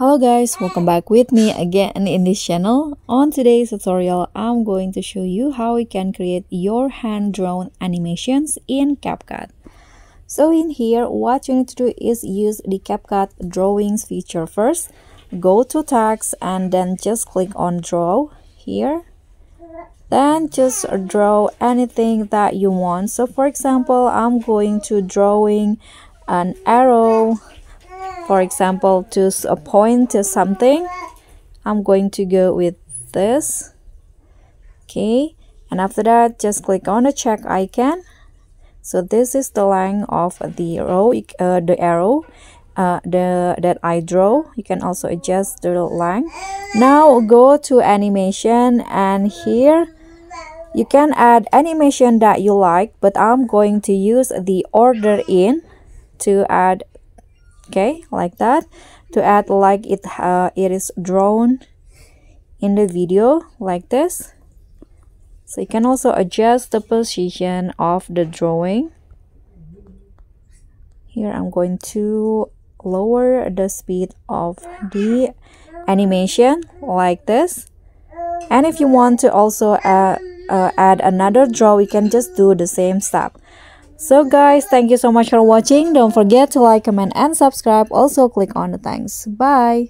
Hello guys, welcome back with me again in this channel. On today's tutorial, I'm going to show you how you can create your hand-drawn animations in CapCut. So in here, what you need to do is use the CapCut drawings feature first. Go to text and then just click on draw here. Then just draw anything that you want. So for example, I'm going to drawing an arrow for example to a point to something I'm going to go with this. Okay and after that just click on the check icon. So this is the length of the row uh, the arrow uh, the that I draw. You can also adjust the length now go to animation and here you can add animation that you like but I'm going to use the order in to add okay like that to add like it uh, it is drawn in the video like this. So you can also adjust the position of the drawing. Here I'm going to lower the speed of the animation like this. And if you want to also uh, uh, add another draw you can just do the same step so guys, thank you so much for watching. Don't forget to like, comment, and subscribe. Also click on the thanks. Bye.